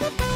Bye.